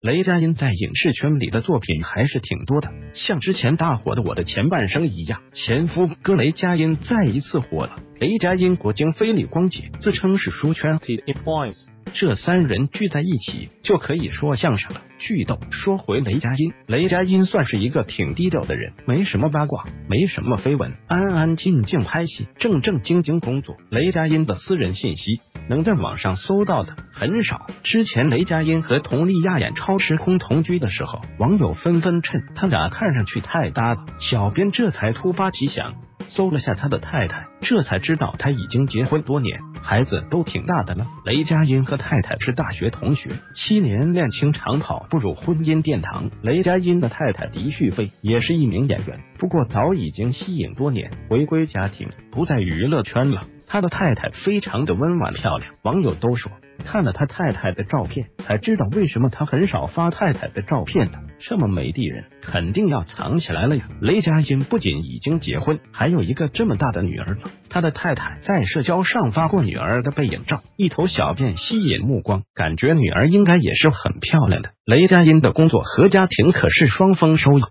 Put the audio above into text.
雷佳音在影视圈里的作品还是挺多的，像之前大火的《我的前半生》一样，前夫哥雷佳音再一次火了。雷佳音、国京飞李光洁自称是书圈 T boys，这三人聚在一起就可以说相声了。剧逗。说回雷佳音，雷佳音算是一个挺低调的人，没什么八卦，没什么绯闻，安安静静拍戏，正正经经工作。雷佳音的私人信息能在网上搜到的很少。之前雷佳音和佟丽娅演《超时空》同居的时候，网友纷纷称他俩看上去太搭了，小编这才突发奇想。搜了下他的太太，这才知道他已经结婚多年，孩子都挺大的了。雷佳音和太太是大学同学，七年恋情长跑步入婚姻殿堂。雷佳音的太太狄旭飞也是一名演员，不过早已经息影多年，回归家庭，不在娱乐圈了。他的太太非常的温婉漂亮，网友都说。看了他太太的照片，才知道为什么他很少发太太的照片呢。这么美的人，肯定要藏起来了呀！雷佳音不仅已经结婚，还有一个这么大的女儿了。他的太太在社交上发过女儿的背影照，一头小辫吸引目光，感觉女儿应该也是很漂亮的。雷佳音的工作和家庭可是双丰收呀。